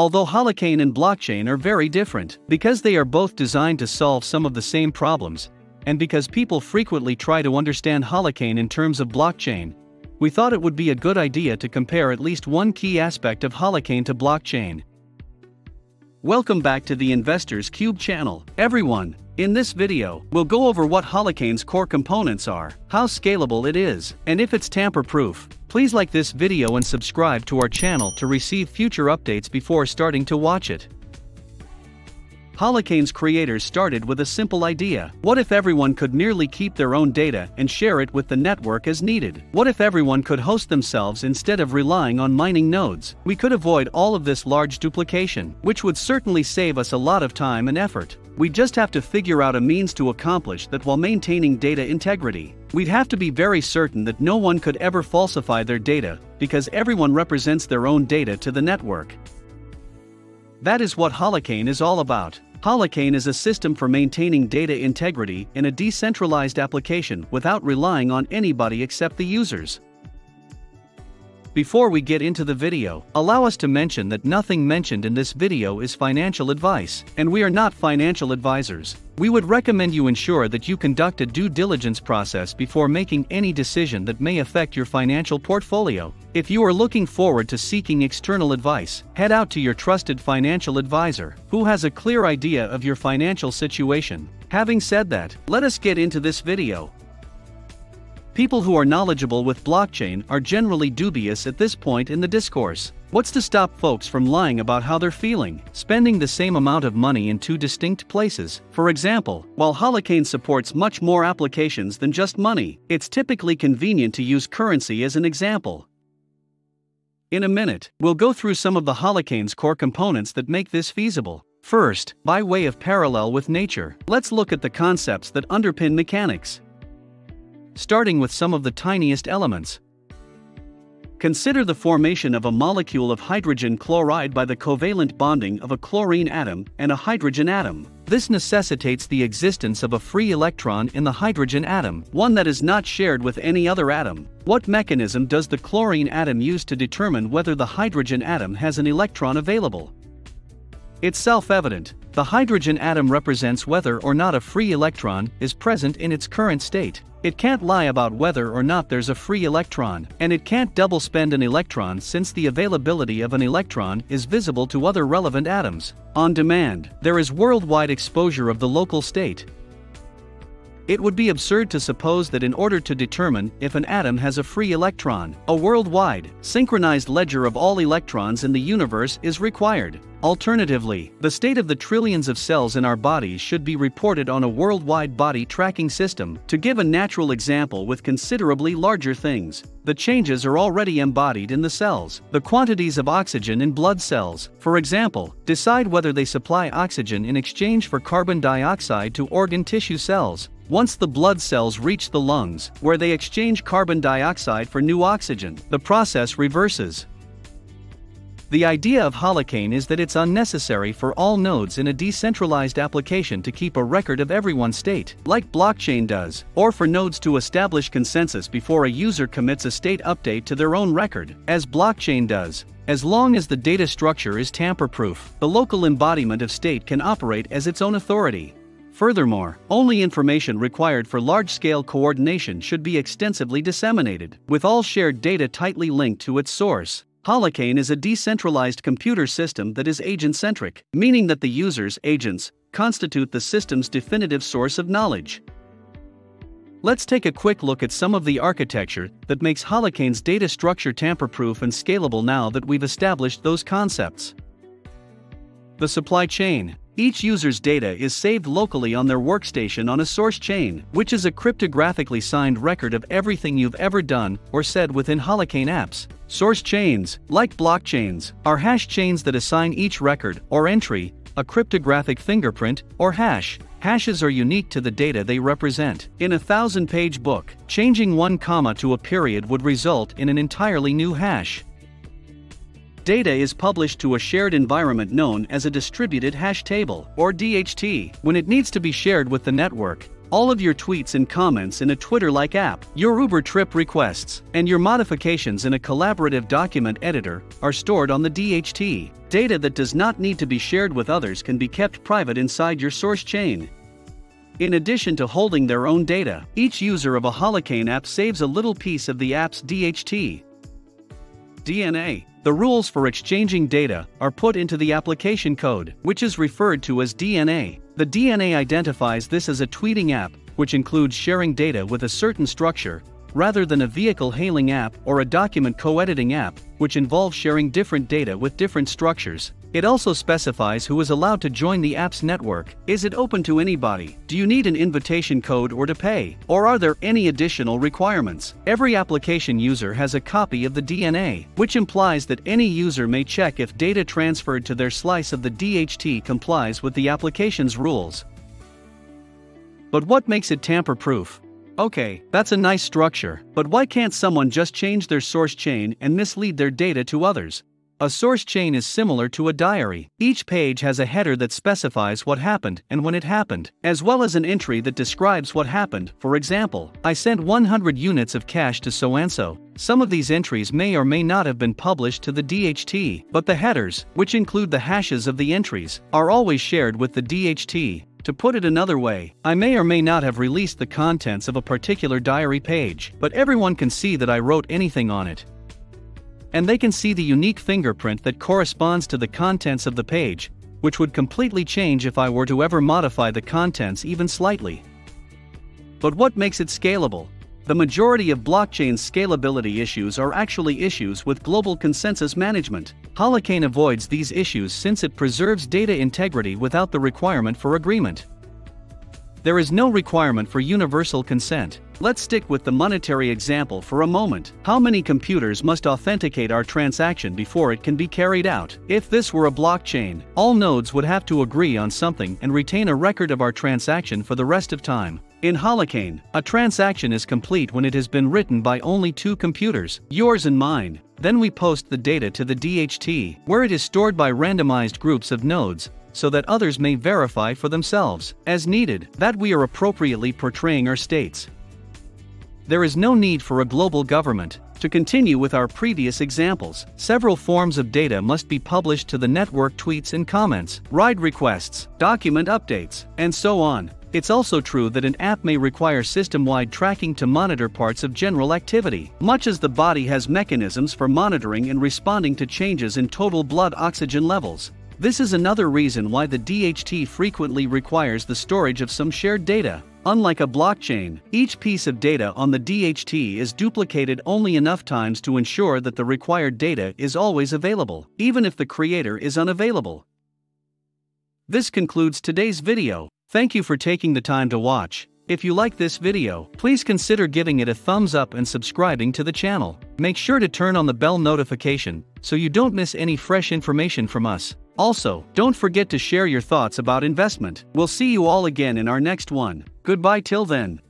Although Holochain and blockchain are very different, because they are both designed to solve some of the same problems, and because people frequently try to understand Holochain in terms of blockchain, we thought it would be a good idea to compare at least one key aspect of Holochain to blockchain. Welcome back to the Investors Cube channel, everyone. In this video, we'll go over what Holochain's core components are, how scalable it is, and if it's tamper-proof. Please like this video and subscribe to our channel to receive future updates before starting to watch it. Holochain's creators started with a simple idea. What if everyone could merely keep their own data and share it with the network as needed? What if everyone could host themselves instead of relying on mining nodes? We could avoid all of this large duplication, which would certainly save us a lot of time and effort. We just have to figure out a means to accomplish that while maintaining data integrity. We'd have to be very certain that no one could ever falsify their data, because everyone represents their own data to the network. That is what Holochain is all about. Holochain is a system for maintaining data integrity in a decentralized application without relying on anybody except the users. Before we get into the video, allow us to mention that nothing mentioned in this video is financial advice, and we are not financial advisors. We would recommend you ensure that you conduct a due diligence process before making any decision that may affect your financial portfolio. If you are looking forward to seeking external advice, head out to your trusted financial advisor, who has a clear idea of your financial situation. Having said that, let us get into this video. People who are knowledgeable with blockchain are generally dubious at this point in the discourse. What's to stop folks from lying about how they're feeling, spending the same amount of money in two distinct places? For example, while Holochain supports much more applications than just money, it's typically convenient to use currency as an example. In a minute, we'll go through some of the Holochain's core components that make this feasible. First, by way of parallel with nature, let's look at the concepts that underpin mechanics starting with some of the tiniest elements. Consider the formation of a molecule of hydrogen chloride by the covalent bonding of a chlorine atom and a hydrogen atom. This necessitates the existence of a free electron in the hydrogen atom, one that is not shared with any other atom. What mechanism does the chlorine atom use to determine whether the hydrogen atom has an electron available? It's self-evident. The hydrogen atom represents whether or not a free electron is present in its current state. It can't lie about whether or not there's a free electron, and it can't double spend an electron since the availability of an electron is visible to other relevant atoms. On demand, there is worldwide exposure of the local state. It would be absurd to suppose that in order to determine if an atom has a free electron, a worldwide, synchronized ledger of all electrons in the universe is required. Alternatively, the state of the trillions of cells in our bodies should be reported on a worldwide body tracking system. To give a natural example with considerably larger things, the changes are already embodied in the cells. The quantities of oxygen in blood cells, for example, decide whether they supply oxygen in exchange for carbon dioxide to organ tissue cells. Once the blood cells reach the lungs, where they exchange carbon dioxide for new oxygen, the process reverses. The idea of Holochain is that it's unnecessary for all nodes in a decentralized application to keep a record of everyone's state, like blockchain does, or for nodes to establish consensus before a user commits a state update to their own record, as blockchain does. As long as the data structure is tamper-proof, the local embodiment of state can operate as its own authority. Furthermore, only information required for large-scale coordination should be extensively disseminated, with all shared data tightly linked to its source. Holochain is a decentralized computer system that is agent-centric, meaning that the user's agents constitute the system's definitive source of knowledge. Let's take a quick look at some of the architecture that makes Holochain's data structure tamper-proof and scalable now that we've established those concepts. The supply chain. Each user's data is saved locally on their workstation on a source chain, which is a cryptographically signed record of everything you've ever done or said within Holochain apps. Source chains, like blockchains, are hash chains that assign each record or entry a cryptographic fingerprint or hash. Hashes are unique to the data they represent. In a thousand page book, changing one comma to a period would result in an entirely new hash. Data is published to a shared environment known as a distributed hash table, or DHT. When it needs to be shared with the network, all of your tweets and comments in a Twitter-like app, your Uber trip requests, and your modifications in a collaborative document editor are stored on the DHT. Data that does not need to be shared with others can be kept private inside your source chain. In addition to holding their own data, each user of a Holochain app saves a little piece of the app's DHT. DNA. The rules for exchanging data are put into the application code, which is referred to as DNA. The DNA identifies this as a tweeting app, which includes sharing data with a certain structure, rather than a vehicle hailing app or a document co-editing app, which involves sharing different data with different structures. It also specifies who is allowed to join the app's network. Is it open to anybody? Do you need an invitation code or to pay? Or are there any additional requirements? Every application user has a copy of the DNA, which implies that any user may check if data transferred to their slice of the DHT complies with the application's rules. But what makes it tamper-proof? Okay, that's a nice structure, but why can't someone just change their source chain and mislead their data to others? A source chain is similar to a diary. Each page has a header that specifies what happened and when it happened, as well as an entry that describes what happened. For example, I sent 100 units of cash to so and so. Some of these entries may or may not have been published to the DHT, but the headers, which include the hashes of the entries, are always shared with the DHT. To put it another way, I may or may not have released the contents of a particular diary page, but everyone can see that I wrote anything on it. And they can see the unique fingerprint that corresponds to the contents of the page, which would completely change if I were to ever modify the contents even slightly. But what makes it scalable? The majority of blockchain's scalability issues are actually issues with global consensus management. Holochain avoids these issues since it preserves data integrity without the requirement for agreement. There is no requirement for universal consent. Let's stick with the monetary example for a moment. How many computers must authenticate our transaction before it can be carried out? If this were a blockchain, all nodes would have to agree on something and retain a record of our transaction for the rest of time. In Holochain, a transaction is complete when it has been written by only two computers, yours and mine. Then we post the data to the DHT, where it is stored by randomized groups of nodes, so that others may verify for themselves, as needed, that we are appropriately portraying our states. There is no need for a global government. To continue with our previous examples, several forms of data must be published to the network tweets and comments, ride requests, document updates, and so on. It's also true that an app may require system-wide tracking to monitor parts of general activity, much as the body has mechanisms for monitoring and responding to changes in total blood oxygen levels. This is another reason why the DHT frequently requires the storage of some shared data. Unlike a blockchain, each piece of data on the DHT is duplicated only enough times to ensure that the required data is always available, even if the creator is unavailable. This concludes today's video. Thank you for taking the time to watch. If you like this video, please consider giving it a thumbs up and subscribing to the channel. Make sure to turn on the bell notification so you don't miss any fresh information from us. Also, don't forget to share your thoughts about investment. We'll see you all again in our next one. Goodbye till then.